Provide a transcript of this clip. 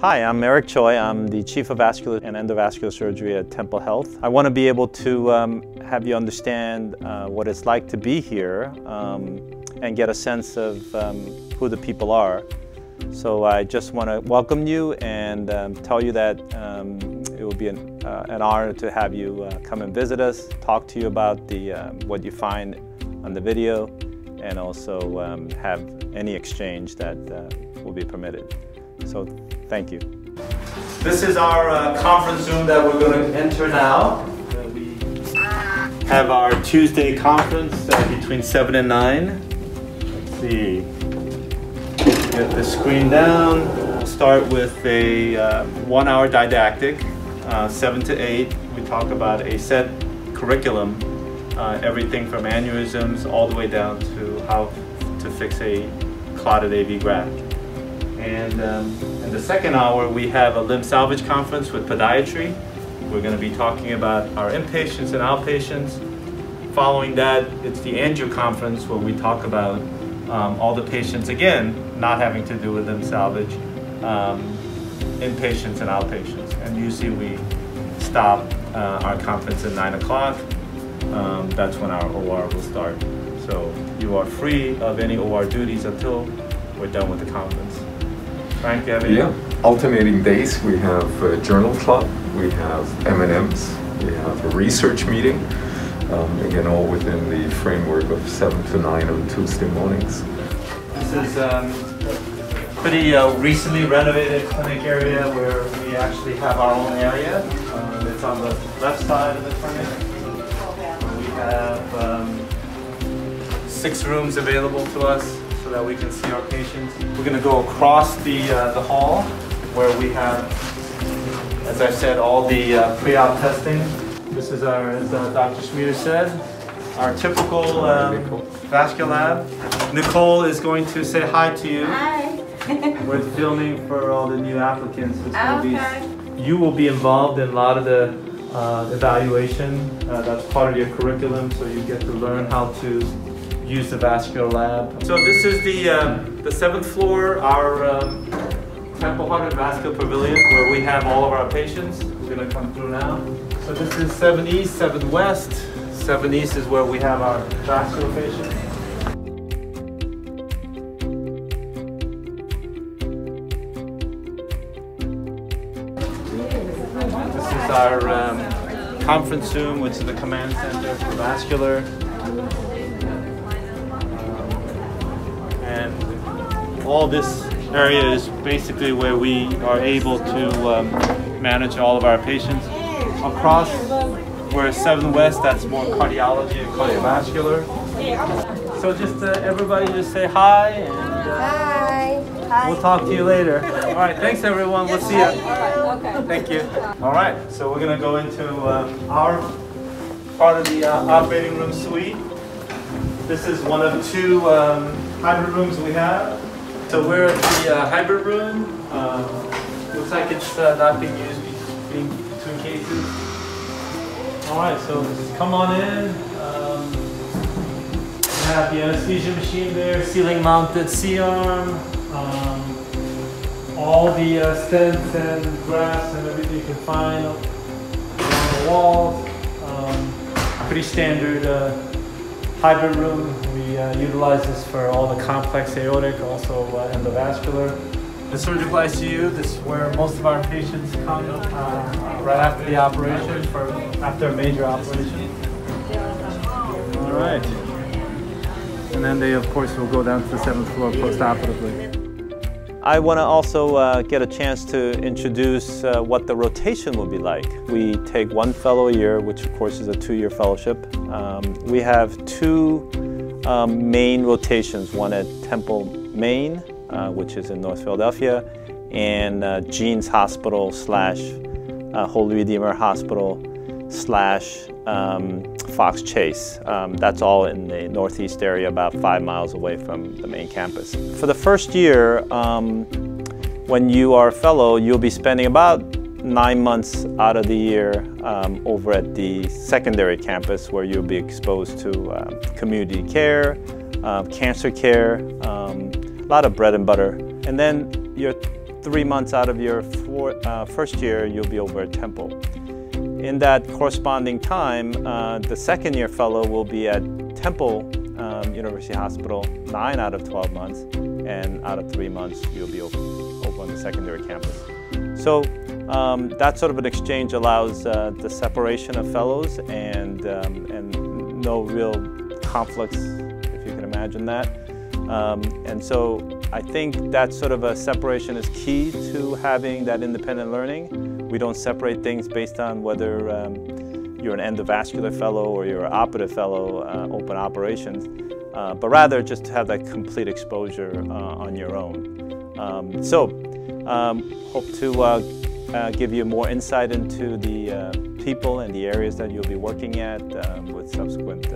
Hi, I'm Eric Choi. I'm the Chief of Vascular and Endovascular Surgery at Temple Health. I want to be able to um, have you understand uh, what it's like to be here um, and get a sense of um, who the people are. So I just want to welcome you and um, tell you that um, it will be an, uh, an, honor to have you uh, come and visit us, talk to you about the, uh, what you find on the video, and also um, have any exchange that uh, will be permitted. So thank you. This is our uh, conference room that we're going to enter now. We have our Tuesday conference uh, between 7 and 9. Let's see. Get the screen down. We'll start with a uh, one hour didactic, uh, 7 to 8. We talk about a set curriculum, uh, everything from aneurysms all the way down to how to fix a clotted AV graft. And um, in the second hour, we have a limb salvage conference with podiatry. We're going to be talking about our inpatients and outpatients. Following that, it's the angio conference where we talk about um, all the patients, again, not having to do with limb salvage, um, inpatients and outpatients. And usually we stop uh, our conference at 9 o'clock. Um, that's when our OR will start. So you are free of any OR duties until we're done with the conference. Frank, you have any? Yeah, alternating days we have a journal club, we have M&Ms, we have a research meeting, um, again all within the framework of 7 to 9 on Tuesday mornings. This is um, pretty uh, recently renovated clinic area where we actually have our own area. Um, it's on the left side of the clinic. Have um, six rooms available to us so that we can see our patients. We're going to go across the, uh, the hall where we have, as I said, all the uh, pre-op testing. This is our, as uh, Dr. Schmieder said, our typical um, vascular lab. Nicole is going to say hi to you. Hi. We're filming for all the new applicants. Okay. Be, you will be involved in a lot of the uh, evaluation. Uh, that's part of your curriculum, so you get to learn how to use the vascular lab. So this is the, um, the seventh floor, our um, Temple Heart and Vascular Pavilion, where we have all of our patients. We're gonna come through now. So this is 7 East, 7 West. 7 East is where we have our vascular patients. This is our um, conference room, which is the command center for vascular. and all this area is basically where we are able to um, manage all of our patients. Across, we're 7 West, that's more cardiology and cardiovascular. So just uh, everybody just say hi and uh, Hi. Hi. we'll talk to you later. All right, thanks everyone, we'll see you. Thank you. All right, so we're gonna go into um, our part of the uh, operating room suite. This is one of two um, hybrid rooms we have. So we're at the uh, hybrid room. Uh, looks like it's uh, not being used between, between cases. All right, so just come on in. Um, we have the anesthesia machine there, ceiling mounted C-arm, um, all the uh, stents and grafts and everything you can find on the walls. Um, pretty standard uh, hybrid room. We uh, utilize this for all the complex aortic, also uh, endovascular. The surgical ICU, this is where most of our patients come uh, right after the operation, for after a major operation. All right. And then they, of course, will go down to the seventh floor post-operatively. I want to also uh, get a chance to introduce uh, what the rotation will be like. We take one fellow a year, which of course is a two-year fellowship. Um, we have two um, main rotations, one at Temple, Main, uh, which is in North Philadelphia, and uh, Jeanes Hospital slash uh, Holy Redeemer Hospital slash um, Fox Chase. Um, that's all in the northeast area, about five miles away from the main campus. For the first year, um, when you are a fellow, you'll be spending about nine months out of the year um, over at the secondary campus where you'll be exposed to uh, community care, uh, cancer care, a lot of bread and butter. And then your three months out of your four, uh, first year, you'll be over at Temple. In that corresponding time, uh, the second year fellow will be at Temple um, University Hospital nine out of 12 months, and out of three months, you'll be open, over on the secondary campus. So um, that sort of an exchange allows uh, the separation of fellows and, um, and no real conflicts, if you can imagine that. Um, and so I think that sort of a separation is key to having that independent learning. We don't separate things based on whether um, you're an endovascular fellow or you're an operative fellow, uh, open operations, uh, but rather just to have that complete exposure uh, on your own. Um, so um, hope to uh, uh, give you more insight into the people and the areas that you'll be working at with subsequent